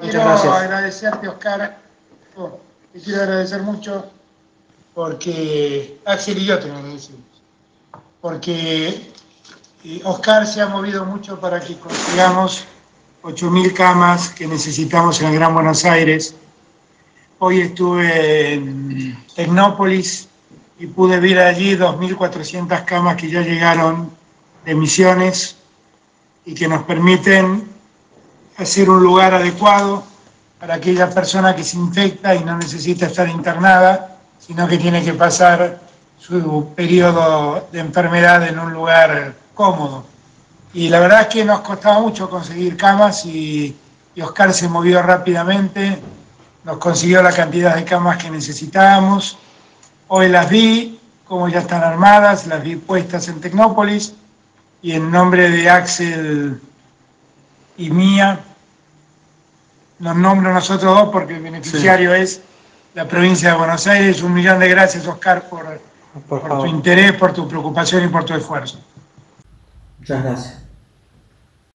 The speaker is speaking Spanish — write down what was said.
Quiero agradecerte, Oscar. Oh, te quiero agradecer mucho porque Axel y yo te agradecemos. Porque eh, Oscar se ha movido mucho para que consigamos 8.000 camas que necesitamos en el Gran Buenos Aires. Hoy estuve en Tecnópolis y pude ver allí 2.400 camas que ya llegaron de Misiones y que nos permiten hacer un lugar adecuado para aquella persona que se infecta y no necesita estar internada, sino que tiene que pasar su periodo de enfermedad en un lugar cómodo. Y la verdad es que nos costaba mucho conseguir camas y, y Oscar se movió rápidamente, nos consiguió la cantidad de camas que necesitábamos Hoy las vi, como ya están armadas, las vi puestas en Tecnópolis y en nombre de Axel y mía, nos nombro nosotros dos porque el beneficiario es la provincia de Buenos Aires. Un millón de gracias, Oscar, por, por tu interés, por tu preocupación y por tu esfuerzo. Muchas gracias.